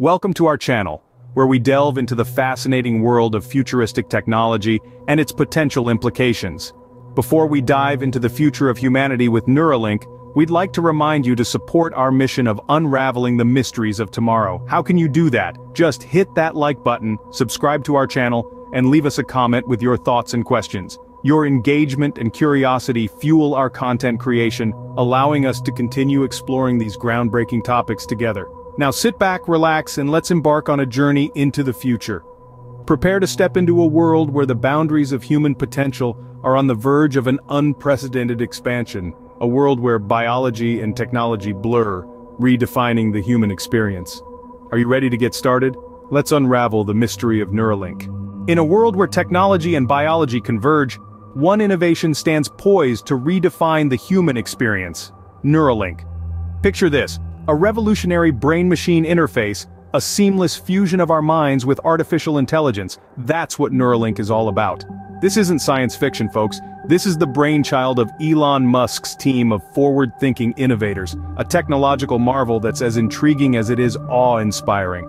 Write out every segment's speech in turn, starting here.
Welcome to our channel, where we delve into the fascinating world of futuristic technology and its potential implications. Before we dive into the future of humanity with Neuralink, we'd like to remind you to support our mission of unraveling the mysteries of tomorrow. How can you do that? Just hit that like button, subscribe to our channel, and leave us a comment with your thoughts and questions. Your engagement and curiosity fuel our content creation, allowing us to continue exploring these groundbreaking topics together. Now sit back, relax, and let's embark on a journey into the future. Prepare to step into a world where the boundaries of human potential are on the verge of an unprecedented expansion, a world where biology and technology blur, redefining the human experience. Are you ready to get started? Let's unravel the mystery of Neuralink. In a world where technology and biology converge, one innovation stands poised to redefine the human experience, Neuralink. Picture this, a revolutionary brain-machine interface, a seamless fusion of our minds with artificial intelligence, that's what Neuralink is all about. This isn't science fiction, folks, this is the brainchild of Elon Musk's team of forward-thinking innovators, a technological marvel that's as intriguing as it is awe-inspiring.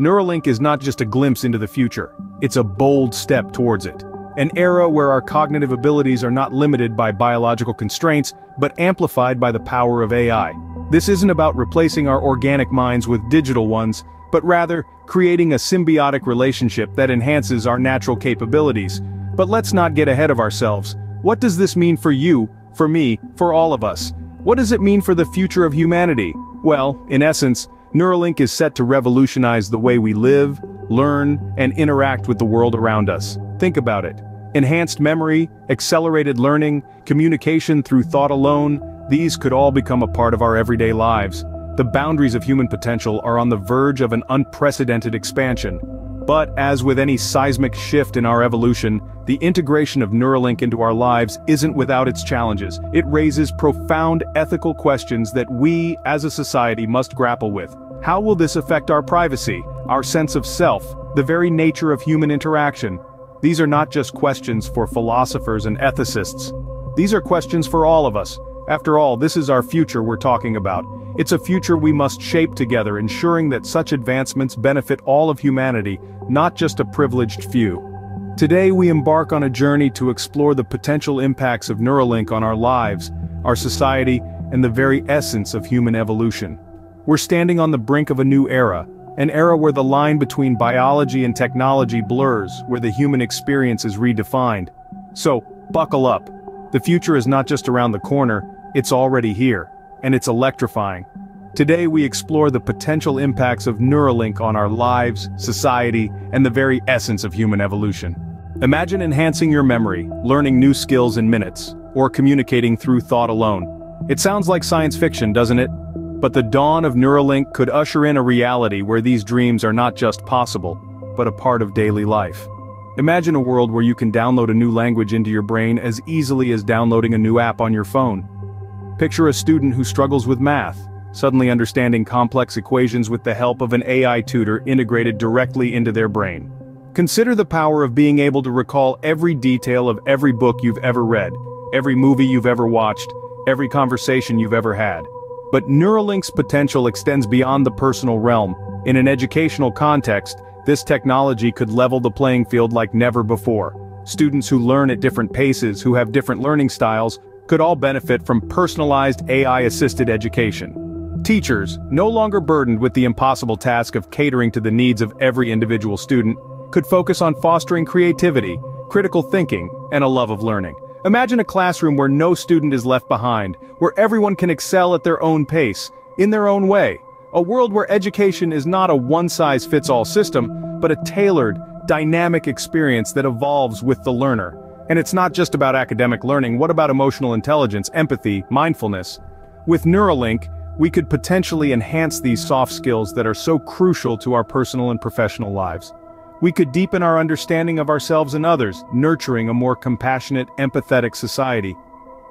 Neuralink is not just a glimpse into the future, it's a bold step towards it. An era where our cognitive abilities are not limited by biological constraints, but amplified by the power of AI. This isn't about replacing our organic minds with digital ones, but rather, creating a symbiotic relationship that enhances our natural capabilities. But let's not get ahead of ourselves. What does this mean for you, for me, for all of us? What does it mean for the future of humanity? Well, in essence, Neuralink is set to revolutionize the way we live, learn, and interact with the world around us. Think about it. Enhanced memory, accelerated learning, communication through thought alone, these could all become a part of our everyday lives. The boundaries of human potential are on the verge of an unprecedented expansion. But as with any seismic shift in our evolution, the integration of Neuralink into our lives isn't without its challenges. It raises profound ethical questions that we, as a society, must grapple with. How will this affect our privacy, our sense of self, the very nature of human interaction? These are not just questions for philosophers and ethicists. These are questions for all of us. After all, this is our future we're talking about. It's a future we must shape together ensuring that such advancements benefit all of humanity, not just a privileged few. Today we embark on a journey to explore the potential impacts of Neuralink on our lives, our society, and the very essence of human evolution. We're standing on the brink of a new era, an era where the line between biology and technology blurs, where the human experience is redefined. So, buckle up. The future is not just around the corner, it's already here. And it's electrifying. Today we explore the potential impacts of Neuralink on our lives, society, and the very essence of human evolution. Imagine enhancing your memory, learning new skills in minutes, or communicating through thought alone. It sounds like science fiction, doesn't it? But the dawn of Neuralink could usher in a reality where these dreams are not just possible, but a part of daily life. Imagine a world where you can download a new language into your brain as easily as downloading a new app on your phone. Picture a student who struggles with math, suddenly understanding complex equations with the help of an AI tutor integrated directly into their brain. Consider the power of being able to recall every detail of every book you've ever read, every movie you've ever watched, every conversation you've ever had. But Neuralink's potential extends beyond the personal realm. In an educational context, this technology could level the playing field like never before. Students who learn at different paces, who have different learning styles, could all benefit from personalized AI-assisted education. Teachers, no longer burdened with the impossible task of catering to the needs of every individual student, could focus on fostering creativity, critical thinking, and a love of learning. Imagine a classroom where no student is left behind, where everyone can excel at their own pace, in their own way. A world where education is not a one-size-fits-all system, but a tailored, dynamic experience that evolves with the learner. And it's not just about academic learning, what about emotional intelligence, empathy, mindfulness? With Neuralink, we could potentially enhance these soft skills that are so crucial to our personal and professional lives. We could deepen our understanding of ourselves and others, nurturing a more compassionate, empathetic society.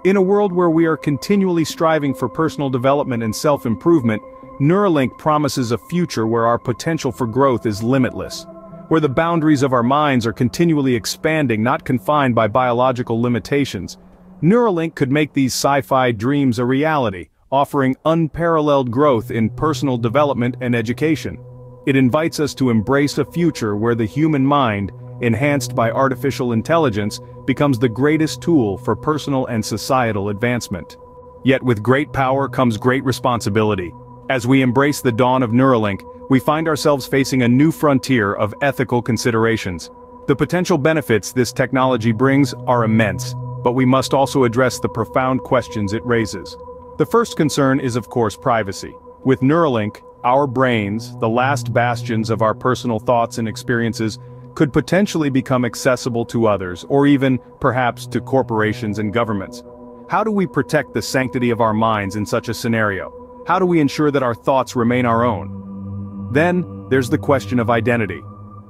In a world where we are continually striving for personal development and self-improvement, Neuralink promises a future where our potential for growth is limitless. Where the boundaries of our minds are continually expanding not confined by biological limitations. Neuralink could make these sci-fi dreams a reality, offering unparalleled growth in personal development and education. It invites us to embrace a future where the human mind, enhanced by artificial intelligence, becomes the greatest tool for personal and societal advancement. Yet with great power comes great responsibility. As we embrace the dawn of Neuralink, we find ourselves facing a new frontier of ethical considerations. The potential benefits this technology brings are immense, but we must also address the profound questions it raises. The first concern is of course privacy. With Neuralink, our brains, the last bastions of our personal thoughts and experiences, could potentially become accessible to others, or even, perhaps, to corporations and governments. How do we protect the sanctity of our minds in such a scenario? How do we ensure that our thoughts remain our own? Then, there's the question of identity.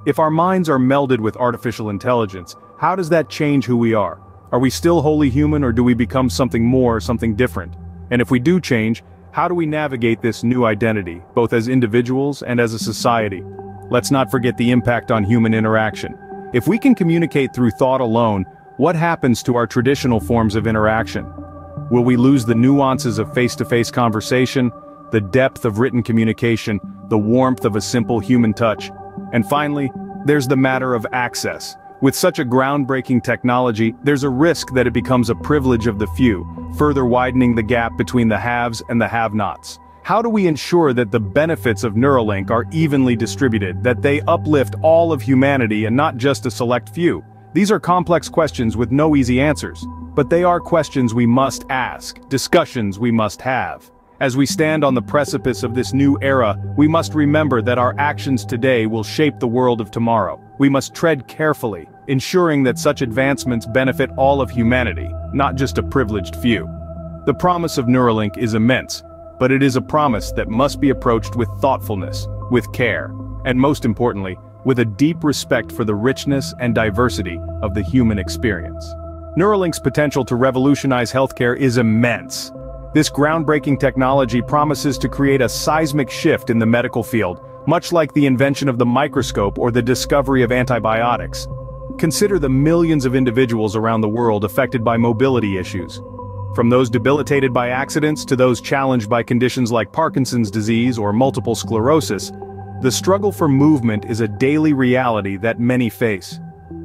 If our minds are melded with artificial intelligence, how does that change who we are? Are we still wholly human or do we become something more, something different? And if we do change, how do we navigate this new identity, both as individuals and as a society? Let's not forget the impact on human interaction. If we can communicate through thought alone, what happens to our traditional forms of interaction? Will we lose the nuances of face-to-face -face conversation, the depth of written communication, the warmth of a simple human touch? And finally, there's the matter of access. With such a groundbreaking technology, there's a risk that it becomes a privilege of the few, further widening the gap between the haves and the have-nots. How do we ensure that the benefits of Neuralink are evenly distributed, that they uplift all of humanity and not just a select few? These are complex questions with no easy answers. But they are questions we must ask, discussions we must have. As we stand on the precipice of this new era, we must remember that our actions today will shape the world of tomorrow. We must tread carefully, ensuring that such advancements benefit all of humanity, not just a privileged few. The promise of Neuralink is immense, but it is a promise that must be approached with thoughtfulness, with care, and most importantly, with a deep respect for the richness and diversity of the human experience. Neuralink's potential to revolutionize healthcare is immense. This groundbreaking technology promises to create a seismic shift in the medical field, much like the invention of the microscope or the discovery of antibiotics. Consider the millions of individuals around the world affected by mobility issues, from those debilitated by accidents to those challenged by conditions like Parkinson's disease or multiple sclerosis, the struggle for movement is a daily reality that many face.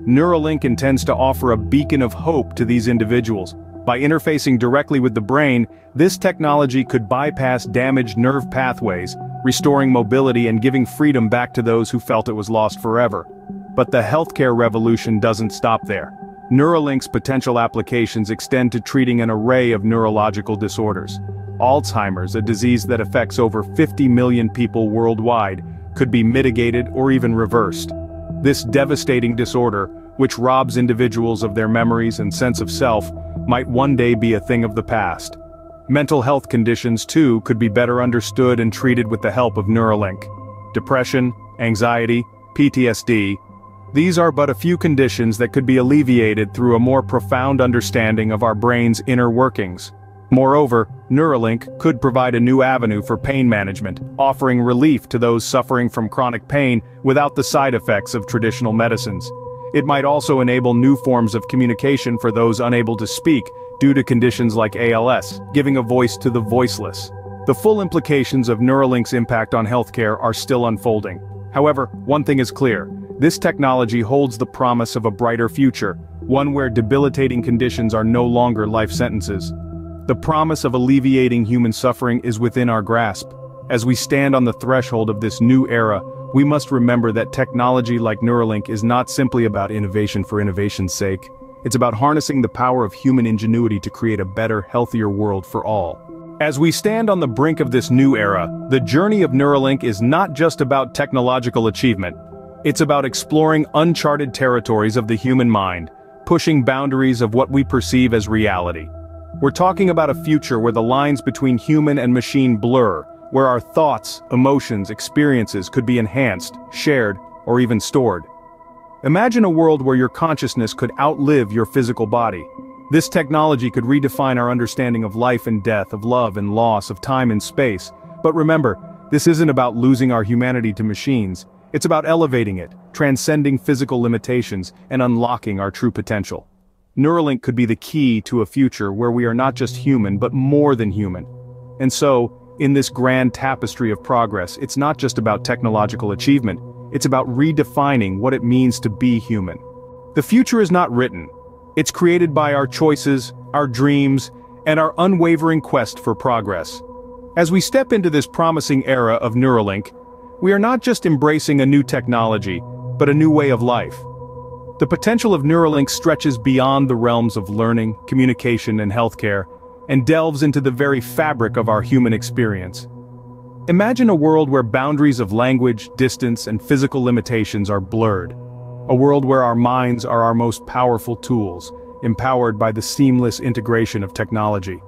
Neuralink intends to offer a beacon of hope to these individuals. By interfacing directly with the brain, this technology could bypass damaged nerve pathways, restoring mobility and giving freedom back to those who felt it was lost forever. But the healthcare revolution doesn't stop there. Neuralink's potential applications extend to treating an array of neurological disorders. Alzheimer's, a disease that affects over 50 million people worldwide, could be mitigated or even reversed. This devastating disorder, which robs individuals of their memories and sense of self, might one day be a thing of the past. Mental health conditions too could be better understood and treated with the help of Neuralink. Depression, anxiety, PTSD, these are but a few conditions that could be alleviated through a more profound understanding of our brain's inner workings. Moreover, Neuralink could provide a new avenue for pain management, offering relief to those suffering from chronic pain without the side effects of traditional medicines. It might also enable new forms of communication for those unable to speak due to conditions like ALS, giving a voice to the voiceless. The full implications of Neuralink's impact on healthcare are still unfolding. However, one thing is clear, this technology holds the promise of a brighter future, one where debilitating conditions are no longer life sentences. The promise of alleviating human suffering is within our grasp. As we stand on the threshold of this new era, we must remember that technology like Neuralink is not simply about innovation for innovation's sake. It's about harnessing the power of human ingenuity to create a better, healthier world for all. As we stand on the brink of this new era, the journey of Neuralink is not just about technological achievement, it's about exploring uncharted territories of the human mind, pushing boundaries of what we perceive as reality. We're talking about a future where the lines between human and machine blur, where our thoughts, emotions, experiences could be enhanced, shared, or even stored. Imagine a world where your consciousness could outlive your physical body. This technology could redefine our understanding of life and death, of love and loss, of time and space. But remember, this isn't about losing our humanity to machines, it's about elevating it, transcending physical limitations, and unlocking our true potential. Neuralink could be the key to a future where we are not just human but more than human. And so, in this grand tapestry of progress, it's not just about technological achievement, it's about redefining what it means to be human. The future is not written. It's created by our choices, our dreams, and our unwavering quest for progress. As we step into this promising era of Neuralink, we are not just embracing a new technology, but a new way of life. The potential of Neuralink stretches beyond the realms of learning, communication, and healthcare, and delves into the very fabric of our human experience. Imagine a world where boundaries of language, distance, and physical limitations are blurred. A world where our minds are our most powerful tools, empowered by the seamless integration of technology.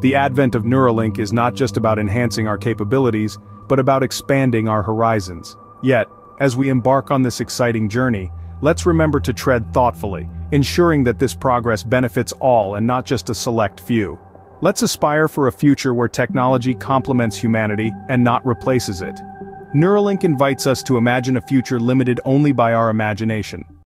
The advent of Neuralink is not just about enhancing our capabilities, but about expanding our horizons. Yet, as we embark on this exciting journey, let's remember to tread thoughtfully, ensuring that this progress benefits all and not just a select few. Let's aspire for a future where technology complements humanity and not replaces it. Neuralink invites us to imagine a future limited only by our imagination.